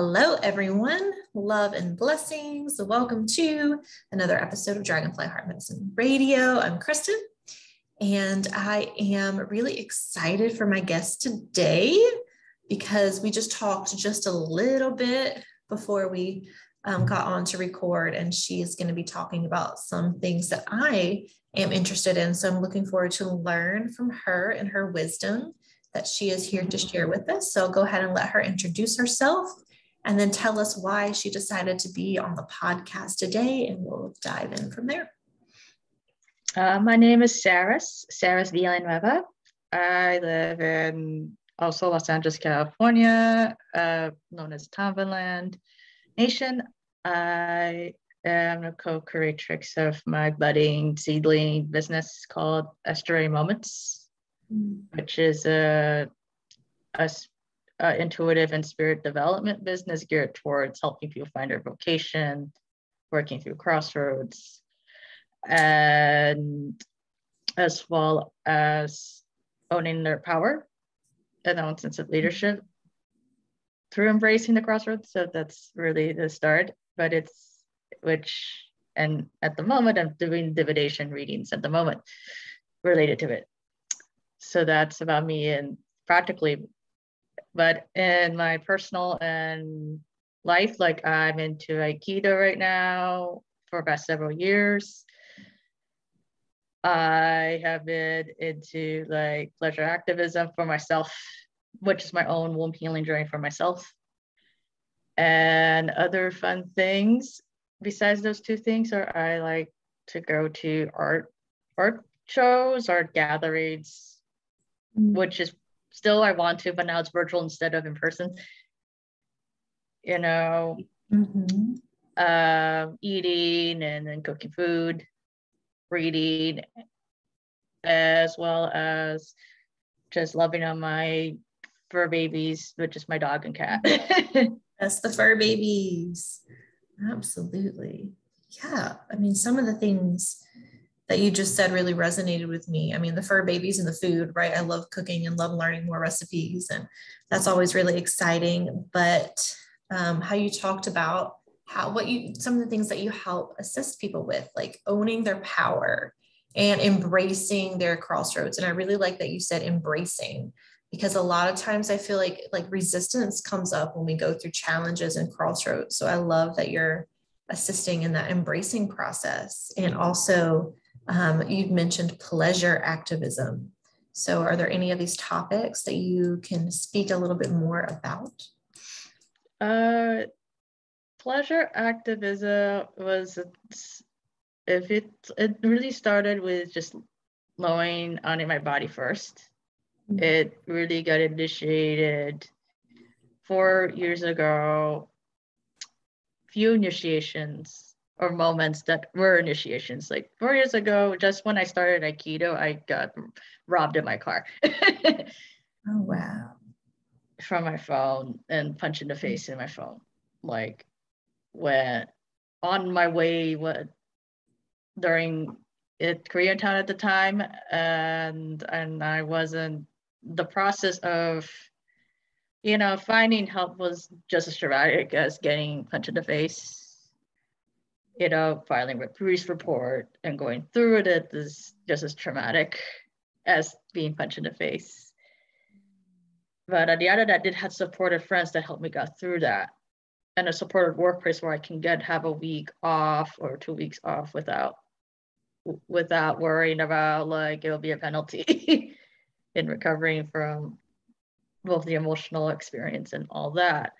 Hello, everyone. Love and blessings. Welcome to another episode of Dragonfly Heart Medicine Radio. I'm Kristen, and I am really excited for my guest today because we just talked just a little bit before we um, got on to record, and she is going to be talking about some things that I am interested in. So I'm looking forward to learn from her and her wisdom that she is here to share with us. So go ahead and let her introduce herself and then tell us why she decided to be on the podcast today, and we'll dive in from there. Uh, my name is Xeres, Xeres Villanueva. I live in also Los Angeles, California, uh, known as Tongva land Nation. I am a co-creatrix of my budding seedling business called Estuary Moments, mm. which is a, a uh, intuitive and spirit development business geared towards helping people find their vocation, working through crossroads, and as well as owning their power and own sense of leadership through embracing the crossroads. So that's really the start. But it's which and at the moment I'm doing divination readings at the moment related to it. So that's about me and practically but in my personal and life, like I'm into Aikido right now for about several years. I have been into like pleasure activism for myself, which is my own womb healing journey for myself. And other fun things besides those two things are I like to go to art art shows, art gatherings, mm. which is still I want to, but now it's virtual instead of in person. You know, mm-hmm. uh, eating and then cooking food, reading, as well as just loving on my fur babies, which is my dog and cat. That's the fur babies. Absolutely. Yeah. I mean, some of the things that you just said really resonated with me. I mean, the fur babies and the food, right? I love cooking and love learning more recipes, and that's always really exciting. But um, how you talked about how what you some of the things that you help assist people with, like owning their power and embracing their crossroads. And I really like that you said embracing because a lot of times I feel like like resistance comes up when we go through challenges and crossroads. So I love that you're assisting in that embracing process and also um, you've mentioned pleasure activism. So, are there any of these topics that you can speak a little bit more about? Uh, pleasure activism was if it it really started with just knowing on in my body 1st mm-hmm. It really got initiated four years ago. Few initiations or moments that were initiations. Like four years ago, just when I started Aikido, I got robbed in my car. oh, wow. From my phone and punched in the face in my phone. Like when on my way what during it Koreatown at the time and and I wasn't the process of you know finding help was just as traumatic as getting punched in the face you know, filing a police report and going through it is just as traumatic as being punched in the face. But at the of that, I did have supportive friends that helped me get through that. And a supportive workplace where I can get have a week off or two weeks off without without worrying about like it'll be a penalty in recovering from both the emotional experience and all that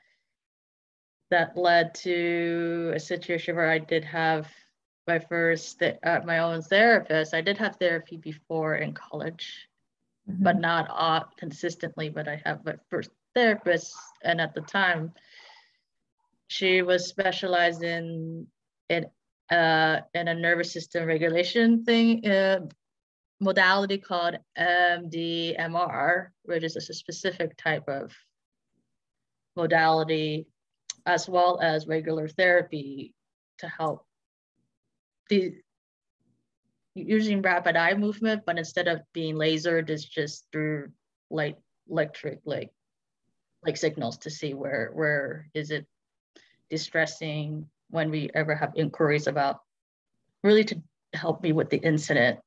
that led to a situation where I did have my first uh, my own therapist. I did have therapy before in college, mm-hmm. but not uh, consistently. But I have my first therapist, and at the time, she was specialized in in uh, in a nervous system regulation thing uh, modality called EMDR, which is a specific type of modality as well as regular therapy to help the using rapid eye movement, but instead of being lasered, it's just through light electric like like signals to see where where is it distressing when we ever have inquiries about really to help me with the incident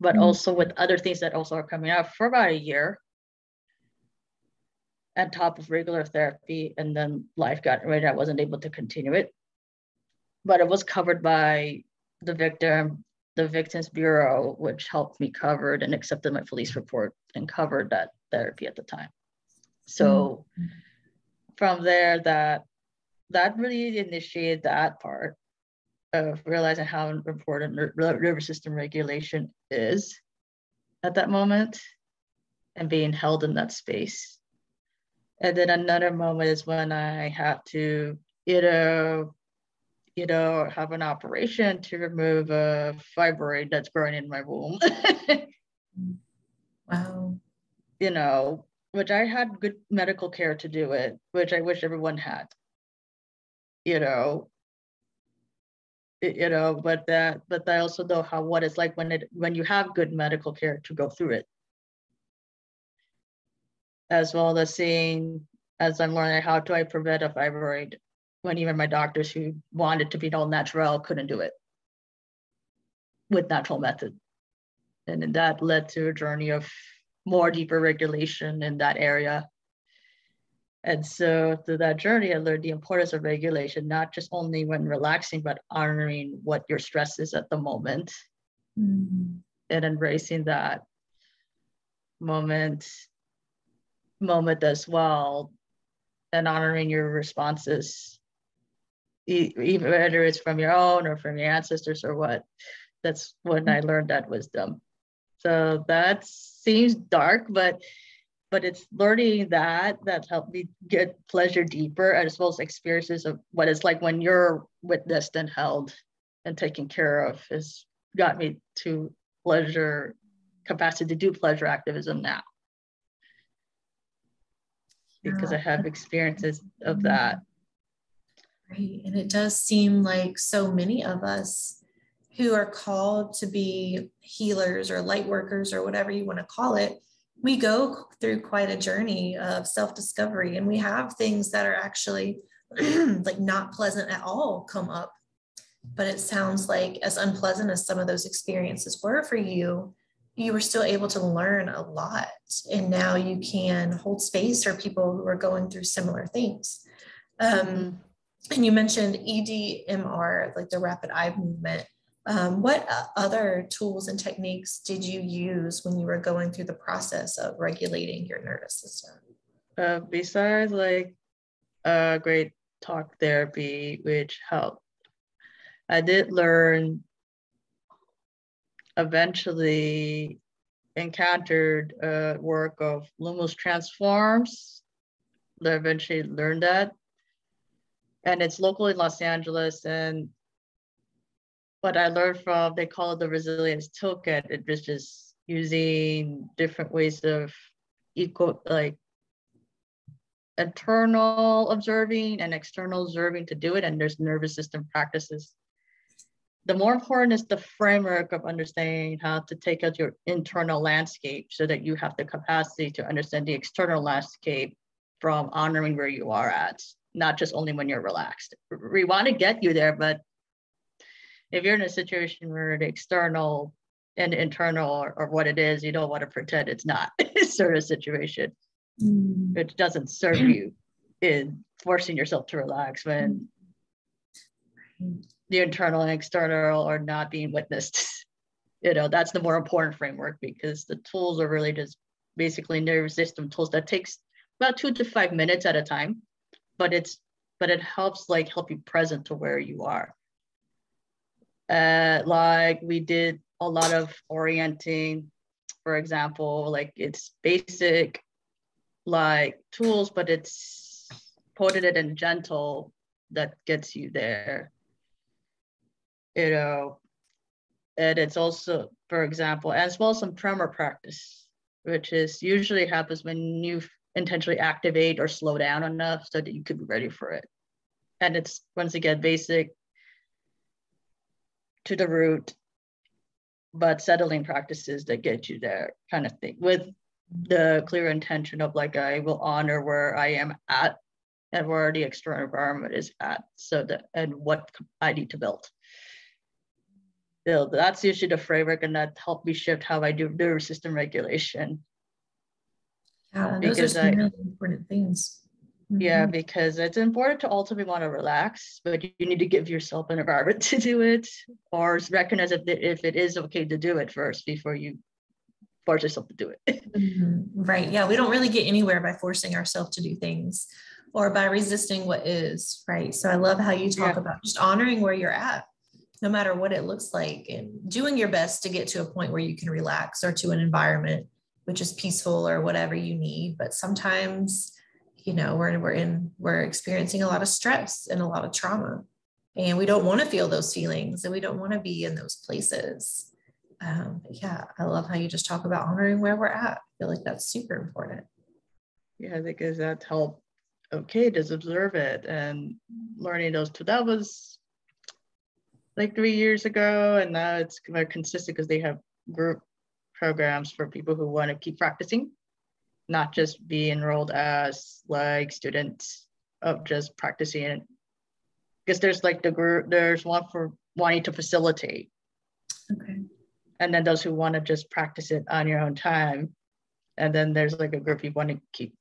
but mm-hmm. also with other things that also are coming up for about a year on top of regular therapy and then life got ready i wasn't able to continue it but it was covered by the victim the victims bureau which helped me covered and accepted my police report and covered that therapy at the time so mm-hmm. from there that that really initiated that part of realizing how important nervous system regulation is at that moment and being held in that space. And then another moment is when I have to either, you know, have an operation to remove a fibroid that's growing in my womb. wow. You know, which I had good medical care to do it, which I wish everyone had. You know, you know but that but i also know how what it's like when it when you have good medical care to go through it as well as seeing as i'm learning how do i prevent a fibroid when even my doctors who wanted to be all natural couldn't do it with natural method. And that led to a journey of more deeper regulation in that area. And so through that journey, I learned the importance of regulation, not just only when relaxing, but honoring what your stress is at the moment. Mm-hmm. and embracing that moment moment as well and honoring your responses even whether it's from your own or from your ancestors or what that's when i mm-hmm. learned that wisdom. So that seems dark but but it's learning that that helped me get pleasure deeper as well as experiences of what it's like when you're witnessed and held and taken care of has got me to pleasure capacity to do pleasure activism now because I have experiences of mm-hmm. that. Right. And it does seem like so many of us who are called to be healers or light workers or whatever you want to call it we go through quite a journey of self discovery and we have things that are actually like not pleasant at all come up. But it sounds like, as unpleasant as some of those experiences were for you, you were still able to learn a lot. And now you can hold space for people who are going through similar things. Um, mm-hmm. and you mentioned EMDR, like the rapid eye movement. Um, what uh, other tools and techniques did you use when you were going through the process of regulating your nervous system? Uh, besides like a great talk therapy, which helped, I did learn eventually encountered a work of Lumos Transforms. I eventually learned that. And it's local in Los Angeles. And what I learned from, they call it the resilience toolkit. It was just using different ways of equal, like internal observing and external observing to do it. And there's nervous system practices. The more important is the framework of understanding how to take out your internal landscape so that you have the capacity to understand the external landscape from honoring where you are at, not just only when you're relaxed. We want to get you there, but if you're in a situation where the external and internal or, or what it is, you don't want to pretend it's not sort of situation. Mm. It doesn't serve you in forcing yourself to relax when the internal and external are not being witnessed. You know, that's the more important framework because the tools are really just basically nervous system tools that takes about two to five minutes at a time, but it's but it helps like help you present to where you are. Uh, like we did a lot of orienting, for example, like it's basic like tools, but it's pointed and gentle that gets you there. You know, and it's also, for example, as well as some tremor practice, which is usually happens when you intentionally activate or slow down enough so that you could be ready for it. And it's once again basic to the root, but settling practices that get you there kind of thing with the clear intention of like I will honor where I am at and where the external environment is at. So that and what I need to build. Build. That's usually the framework, and that helped me shift how I do nervous system regulation. Yeah, those are some I, really important things. Mm-hmm. Yeah, because it's important to ultimately want to relax, but you need to give yourself an environment to do it, or recognize if, if it is okay to do it first before you force yourself to do it. Mm-hmm. Right. Yeah. We don't really get anywhere by forcing ourselves to do things or by resisting what is. Right. So I love how you talk yeah. about just honoring where you're at, no matter what it looks like, and doing your best to get to a point where you can relax or to an environment which is peaceful or whatever you need. But sometimes, you know, we're, we're in, we're experiencing a lot of stress and a lot of trauma. And we don't want to feel those feelings and we don't want to be in those places um, yeah, I love how you just talk about honoring where we're at. I feel like that's super important. Yeah, because that helped. Okay, just observe it and learning those two. That was like three years ago, and now it's more consistent because they have group programs for people who want to keep practicing, not just be enrolled as like students of just practicing. Because there's like the group, there's one for wanting to facilitate. Okay and then those who want to just practice it on your own time and then there's like a group you want to keep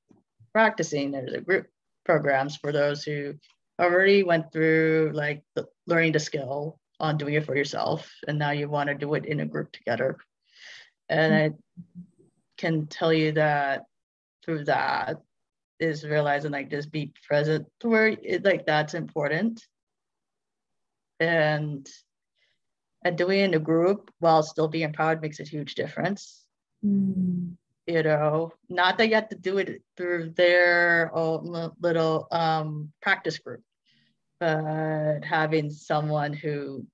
practicing there's a group programs for those who already went through like the, learning the skill on doing it for yourself and now you want to do it in a group together and i can tell you that through that is realizing like just be present to where it like that's important and and doing it in a group while still being proud makes a huge difference. Mm. You know, not that you have to do it through their own little um, practice group, but having someone who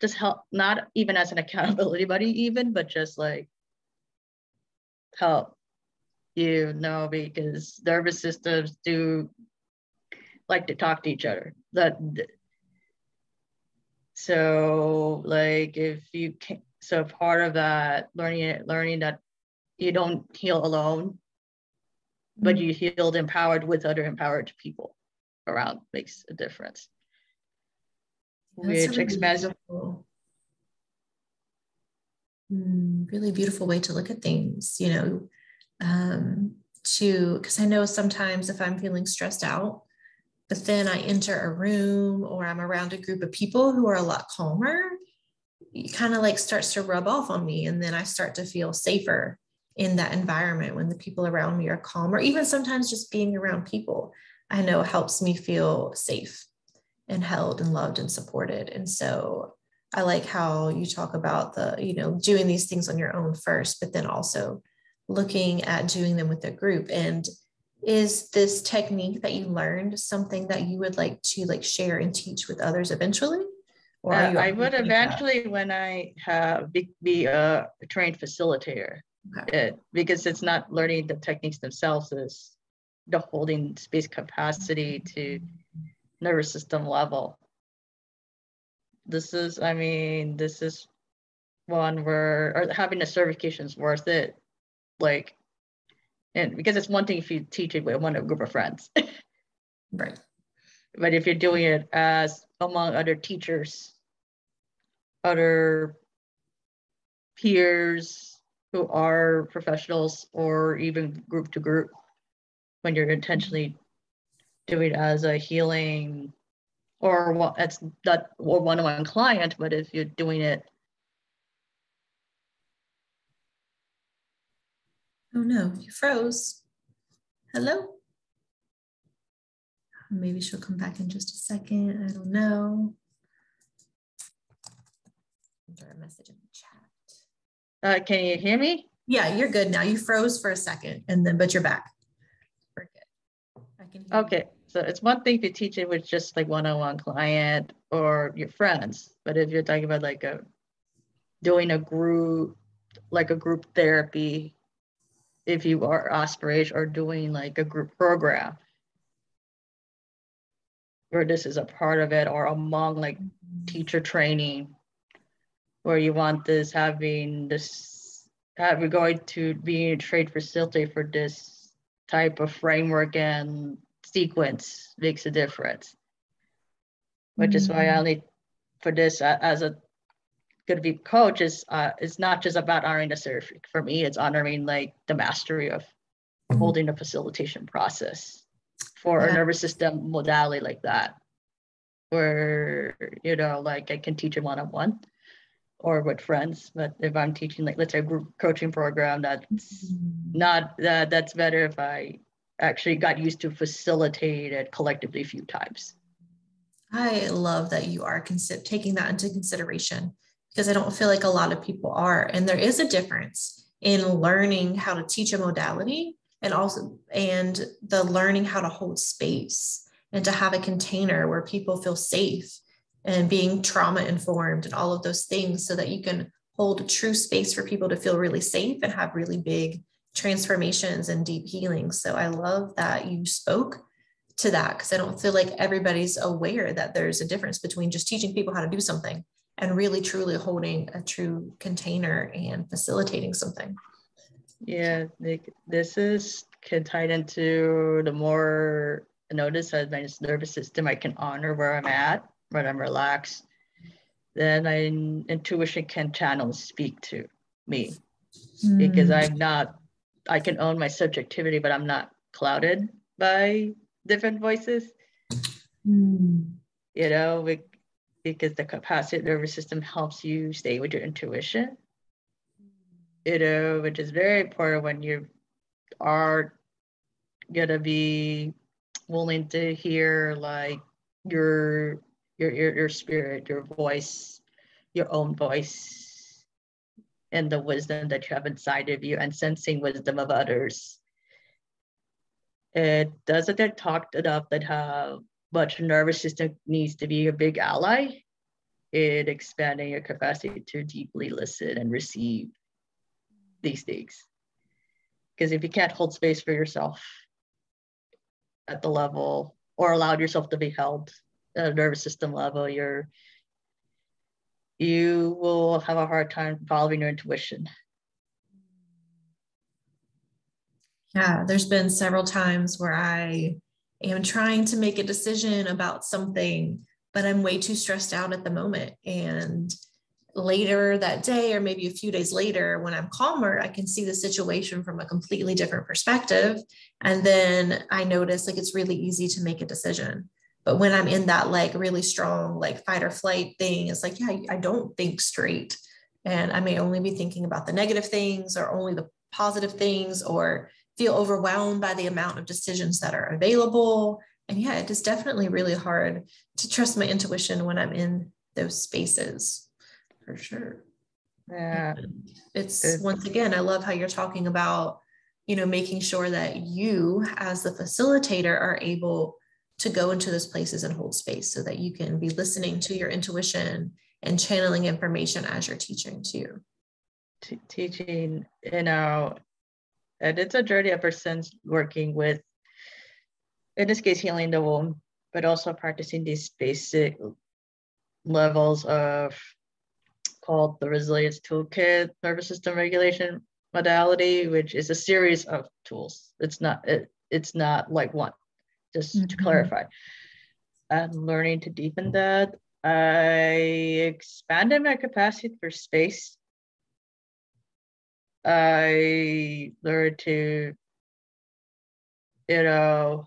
just help, not even as an accountability buddy, even, but just like help you know, because nervous systems do like to talk to each other. That so like if you can, so part of that learning learning that you don't heal alone, but mm-hmm. you healed empowered with other empowered people around makes a difference. That's which expands beautiful, mm, really beautiful way to look at things, you know, um, to because I know sometimes if I'm feeling stressed out, but then I enter a room or I'm around a group of people who are a lot calmer, it kind of like starts to rub off on me. And then I start to feel safer in that environment when the people around me are calm, or even sometimes just being around people I know helps me feel safe and held and loved and supported. And so I like how you talk about the, you know, doing these things on your own first, but then also looking at doing them with a group. And is this technique that you learned something that you would like to like share and teach with others eventually or uh, i would eventually that? when i have be, be a trained facilitator okay. it, because it's not learning the techniques themselves is the holding space capacity to nervous system level. This is i mean this is one where or having a certification is worth it. Like and because it's one thing if you teach it with one group of friends. Right. But if you're doing it as among other teachers other peers who are professionals or even group to group when you're intentionally doing it as a healing or well, it's not or one-on-one client but if you're doing it Oh no, you froze. Hello? Maybe she'll come back in just a second. I don't know. Enter a message in the chat. Uh, can you hear me? Yeah, you're good now. You froze for a second and then, but you're back. We're good. I can okay. So it's one thing to teach it with just like one-on-one client or your friends, but if you're talking about like a doing a group, like a group therapy if you are aspiration or doing like a group program where this is a part of it or among like teacher training where you want this having this have we going to be a trade facility for this type of framework and sequence makes a difference. Which mm-hmm. is why I mm. only for this uh, as a good be coach is uh, it's not just about honoring the surf. For me, it's honoring like the mastery of mm-hmm. holding the facilitation process for yeah. a nervous system modality like that, where you know, like I can teach it one on one or with friends. But if I'm teaching, like let's say a group coaching program, that's mm-hmm. not that that's better if I actually got used to facilitate it collectively a few times. I love that you are consider- taking that into consideration because I don't feel like a lot of people are. And there is a difference in learning how to teach a modality and also and the learning how to hold space and to have a container where people feel safe and being trauma informed and all of those things so that you can hold a true space for people to feel really safe and have really big transformations and deep healing. So I love that you spoke to that because I don't feel like everybody's aware that there's a difference between just teaching people how to do something and really truly holding a true container and facilitating something. Yeah, this is can tie into the more notice as my nervous system, I can honor where I'm at when I'm relaxed. Then I intuition can channel speak to me mm. because I'm not I can own my subjectivity, but I'm not clouded by different voices. Mm. You know, because the capacity nervous system helps you stay with your intuition. You know, which is very important when you are gonna be willing to hear like your your your, your spirit, your voice, your own voice and the wisdom that you have inside of you and sensing wisdom of others. It doesn't get talked enough that how much nervous system needs to be a big ally in expanding your capacity to deeply listen and receive these things. Because if you can't hold space for yourself at the level or allowed yourself to be held at a nervous system level, you're you will have a hard time following your intuition. Yeah, there's been several times where I am trying to make a decision about something, but I'm way too stressed out at the moment. And later that day, or maybe a few days later, when I'm calmer, I can see the situation from a completely different perspective. And then I notice like it's really easy to make a decision. But when I'm in that like really strong, like fight or flight thing, it's like, yeah, I don't think straight. And I may only be thinking about the negative things or only the positive things or feel overwhelmed by the amount of decisions that are available. And yeah, it is definitely really hard to trust my intuition when I'm in those spaces for sure. Yeah. it's, it's once again, I love how you're talking about, you know, making sure that you as the facilitator are able to go into those places and hold space so that you can be listening to your intuition and channeling information as you're teaching too. T- teaching, you know, and it's a journey ever since working with, in this case, healing the womb, but also practicing these basic levels of called the resilience toolkit nervous system regulation modality which is a series of tools it's not it, it's not like one just mm-hmm. to clarify. And learning to deepen that. I expanded my capacity for space. I learned to, you know,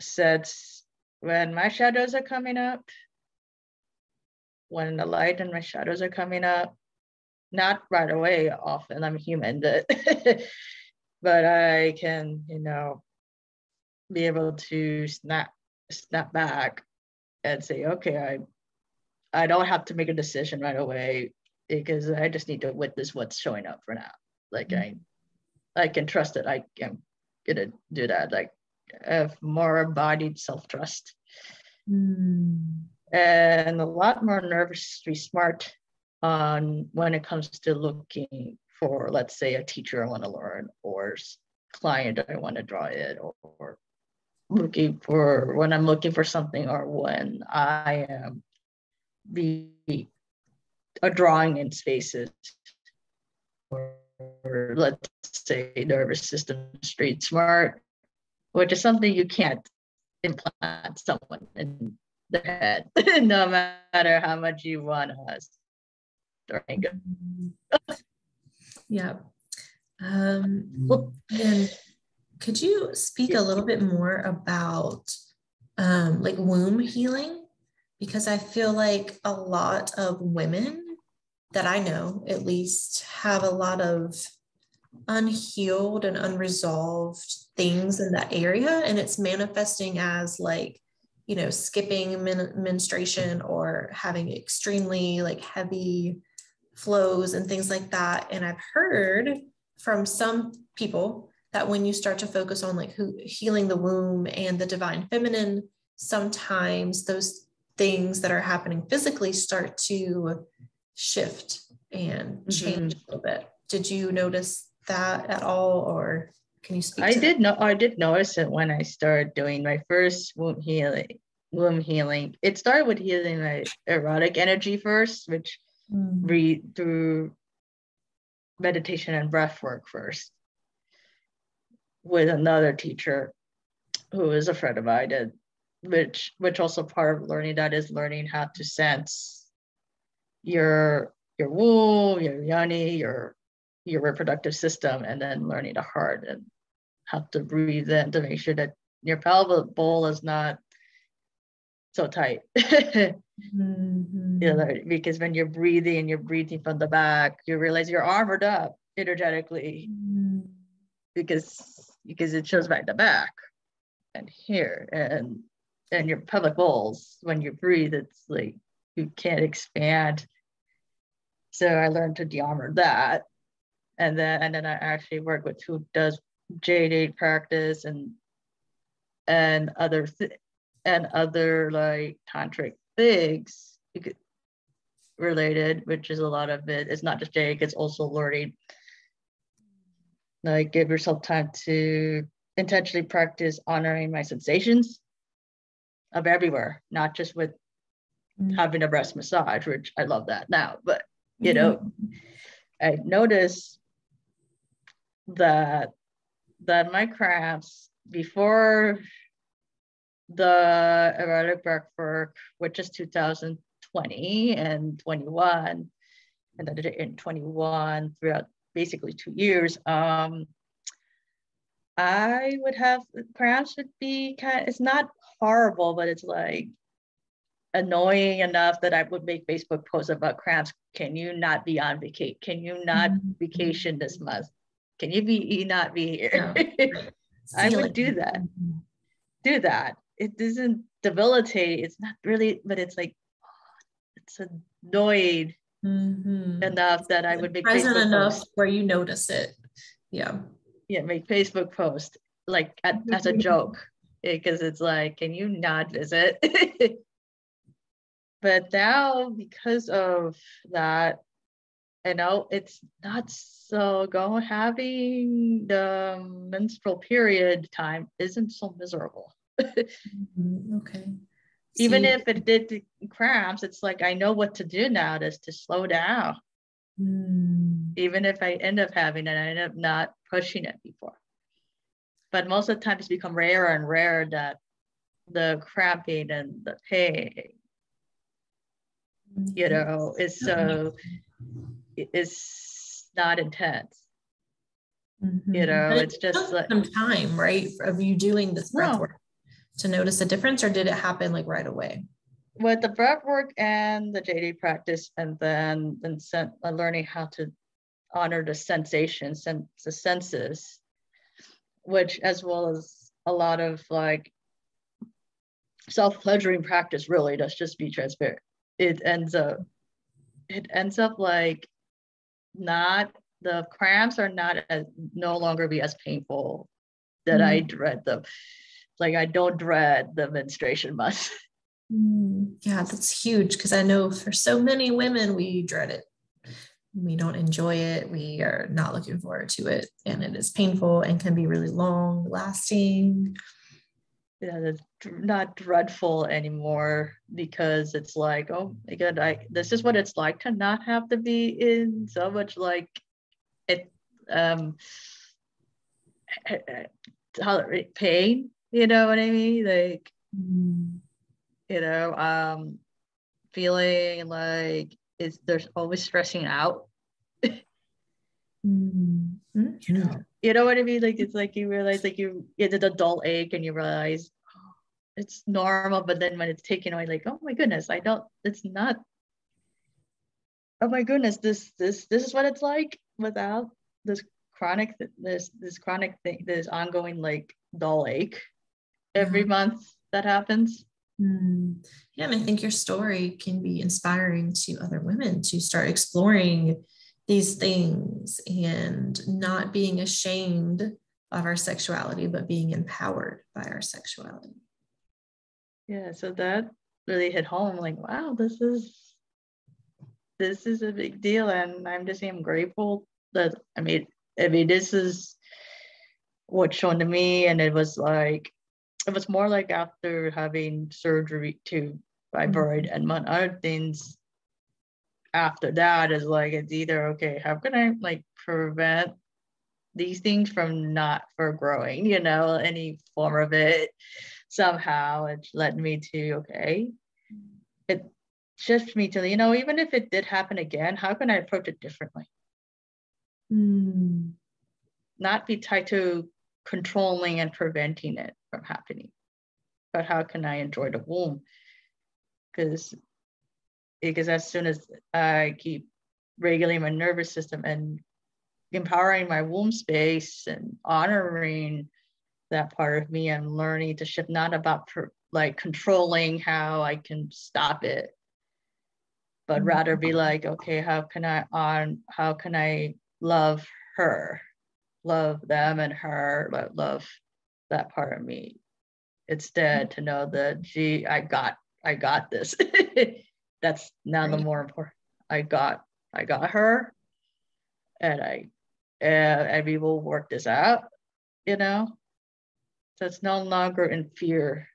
sense when my shadows are coming up, when the light and my shadows are coming up, not right away often, I'm human, but but I can, you know, be able to snap snap back and say, okay, I I don't have to make a decision right away because I just need to witness what's showing up for now. Like mm-hmm. I I can trust it. I am gonna do that. Like have more embodied self-trust. Mm. And a lot more nervously smart on when it comes to looking for, let's say, a teacher I want to learn or client I want to draw it or, or looking for when I'm looking for something or when I am be a drawing in spaces or, or let's say nervous system street smart which is something you can't implant someone in the head no matter how much you want us yeah um well and could you speak a little bit more about um like womb healing because I feel like a lot of women that I know, at least, have a lot of unhealed and unresolved things in that area. And it's manifesting as like, you know, skipping men- menstruation or having extremely like heavy flows and things like that. And I've heard from some people that when you start to focus on like who healing the womb and the divine feminine, sometimes those things that are happening physically start to shift and mm-hmm. change mm-hmm. a little bit. Did you notice that at all or can you speak? I did know I did notice it when I started doing my first womb healing womb healing. It started with healing my erotic energy first, which mm. read through meditation and breath work first with another teacher who is a friend of mine and which which also part of learning that is learning how to sense your your womb, your yoni, your your reproductive system, and then learning the heart and how to breathe in to make sure that your pelvic bowl is not so tight. mm-hmm. you know, because when you're breathing and you're breathing from the back, you realize you're armored up energetically mm-hmm. because because it shows back the back and here and and your pelvic bowls when you breathe it's like you can't expand so i learned to de-armor that and then and then i actually work with who does jade practice and and other th- and other like tantric things related which is a lot of it it's not just jade it's also learning like give yourself time to intentionally practice honoring my sensations of everywhere, not just with mm-hmm. having a breast massage, which I love that now. But you mm-hmm. know, I noticed that that my cramps before the erotic breath work, which is 2020 and 21, and then in 21 throughout basically two years, um, I would have cramps would be kind of, it's not horrible, but it's like annoying enough that I would make Facebook posts about cramps. Can you not be on vacation? Can you not mm-hmm. vacation this month? Can you be not be here? Yeah. I would do that. Do that. It doesn't debilitate. It's not really, but it's like it's annoyed mm-hmm. enough that I would make present Facebook enough posts. where you notice it. Yeah. Yeah, make Facebook post like at, as a joke because it's like, can you not visit? but now, because of that, you know, it's not so go having the menstrual period time isn't so miserable. Mm-hmm, okay. Even See, if it did cramps, it's like I know what to do now is to slow down. Mm. Even if I end up having it, I end up not pushing it before but most of the time it's become rarer and rarer that the cramping and the pain you know is so is not intense mm-hmm. you know it's just like some time right of you doing this breath no. work to notice a difference or did it happen like right away? With the breath work and the jade practice and then then sen- learning how to honor the sensations and the senses which as well as a lot of like self-pleasuring practice really let's just be transparent. It ends up it ends up like not the cramps are not as no longer be as painful that mm. i dread them like i don't dread the menstruation much mm. yeah that's huge because i know for so many women we dread it. We don't enjoy it. We are not looking forward to it and it is painful and can be really long lasting. Yeah, that's not dreadful anymore because it's like, oh my god, I this is what it's like to not have to be in so much like it um tolerate pain, you know what I mean? Like mm. you know, um feeling like it's there's always stressing out. mm. You know, you know what I mean? Like it's like you realize like you get the dull ache and you realize oh, it's normal, but then when it's taken away, like, oh my goodness, I don't, it's not. Oh my goodness, this this this is what it's like without this chronic this this chronic thing, this ongoing like dull ache every month that happens. Mm. Yeah, and I think your story can be inspiring to other women to start exploring these things and not being ashamed of our sexuality, but being empowered by our sexuality. Yeah, so that really hit home. Like, wow, this is this is a big deal, and I'm just I'm grateful that I mean, I mean, this is what's shown to me, and it was like it was more like after having surgery to fibroid mm-hmm. and other things after that is like it's either okay how can i like prevent these things from not for growing you know any form of it somehow it led me to okay it shifts me to you know even if it did happen again how can i approach it differently mm. not be tied to controlling and preventing it from happening. But how can i enjoy the womb? Because because as soon as I keep regulating my nervous system and empowering my womb space and honoring that part of me and learning to shift not about per, like controlling how I can stop it, but mm-hmm. rather be like, okay, how can I on how can I love her, love them and her, but love that part of me instead to know that gee, I got I got this. that's now right. the more important i got i got her and i uh, and we will work this out you know so it's no longer in fear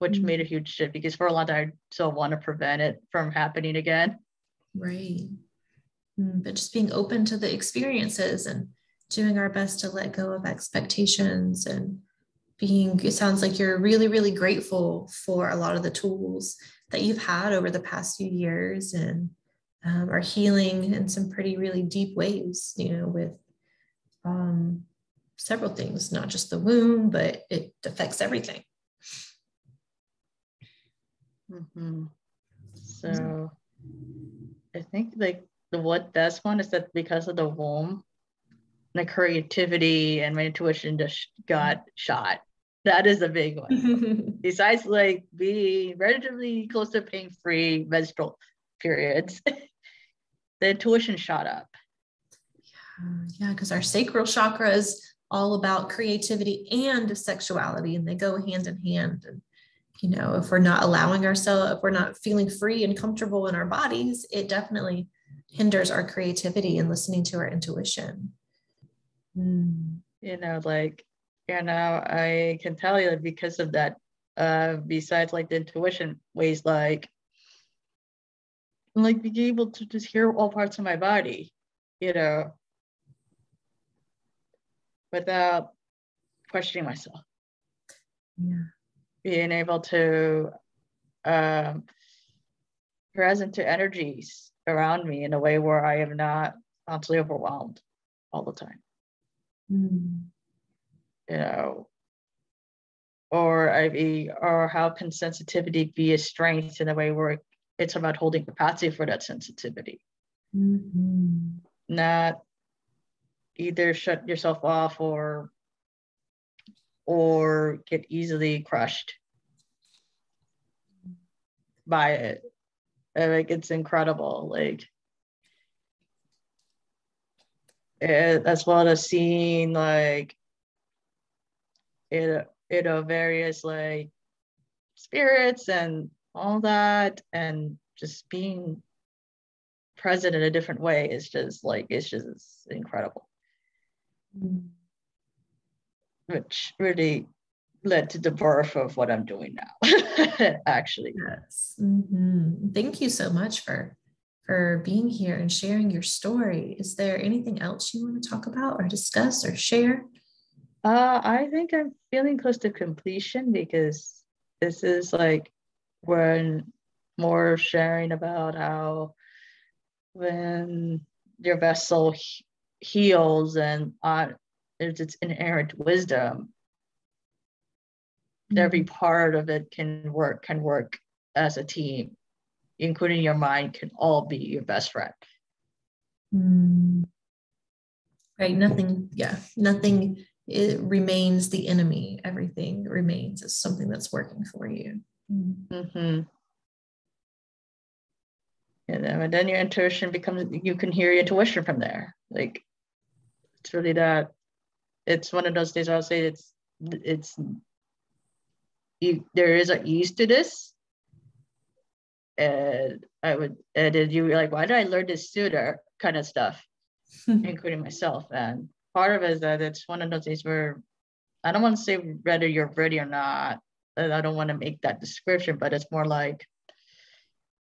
which mm-hmm. made a huge shift because for a long time i still want to prevent it from happening again right mm, but just being open to the experiences and doing our best to let go of expectations and being it sounds like you're really really grateful for a lot of the tools that you've had over the past few years and um, are healing in some pretty really deep ways, you know, with um, several things, not just the womb, but it affects everything. Mm-hmm. So I think like the what that's one is that because of the womb, my creativity and my intuition just got shot that is a big one. Besides like being relatively close to pain free menstrual periods, the intuition shot up. Yeah, because yeah, our sacral chakra is all about creativity and sexuality, and they go hand in hand. And you know, if we're not allowing ourselves, if we're not feeling free and comfortable in our bodies, it definitely hinders our creativity and listening to our intuition. Mm. You know, like and now I can tell you that because of that, uh, besides like the intuition ways, like like being able to just hear all parts of my body, you know, without questioning myself. Yeah. Being able to um, present to energies around me in a way where I am not constantly overwhelmed all the time. Mm you know, or I mean, or how can sensitivity be a strength in a way where it's about holding capacity for that sensitivity, mm-hmm. not either shut yourself off or or get easily crushed by it. And like it's incredible, like it, as well as seeing like it you know various like spirits and all that and just being present in a different way is just like it's just incredible mm. which really led to the birth of what I'm doing now, actually. Yes. Mm-hmm. Thank you so much for for being here and sharing your story. Is there anything else you want to talk about or discuss or share? Uh, I think I'm feeling close to completion because this is like when more sharing about how when your vessel he- heals and uh, it's its inherent wisdom, mm-hmm. every part of it can work can work as a team, including your mind can all be your best friend. Mm. Right. Nothing. Yeah. Nothing it remains the enemy. Everything remains as something that's working for you. Mm-hmm. And then your intuition becomes, you can hear your intuition from there. Like, it's really that, it's one of those days I'll say it's, it's, you, there is an ease to this. And I would, and then you were like, why did I learn this sooner? Kind of stuff, including myself. And part of it is that it's one of those days where I don't want to say whether you're ready or not. I don't want to make that description, but it's more like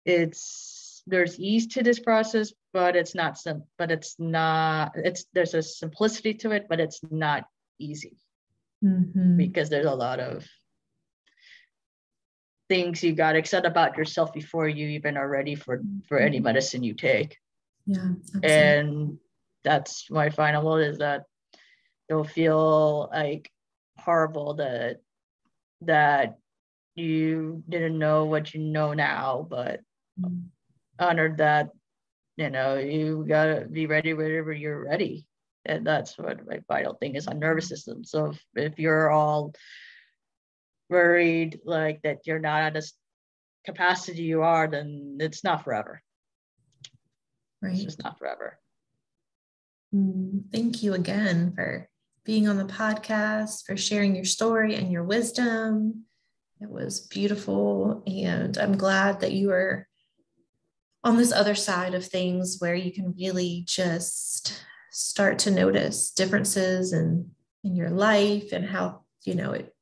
it's there's ease to this process, but it's not sim but it's not it's there's a simplicity to it, but it's not easy mm-hmm. because there's a lot of things you got accept about yourself before you even are ready for for any mm-hmm. medicine you take. Yeah. Absolutely. And that's my final one is that you'll feel like horrible that that you didn't know what you know now, but mm. honored that you know you gotta be ready whenever you're ready, and that's what my vital thing is on nervous system. So if, if you're all worried like that you're not at a capacity you are, then it's not forever. Right. It's just not forever. Mm, thank you again for being on the podcast, for sharing your story and your wisdom. It was beautiful. And I'm glad that you are on this other side of things where you can really just start to notice differences in, in your life and how, you know, it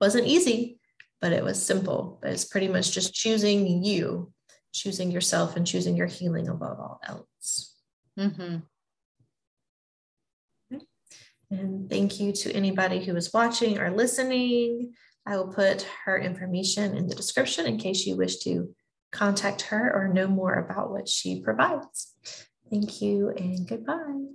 wasn't easy, but it was simple. But it's pretty much just choosing you, choosing yourself, and choosing your healing above all else. Mm-hmm. And thank you to anybody who is watching or listening. I will put her information in the description in case you wish to contact her or know more about what she provides. Thank you and goodbye.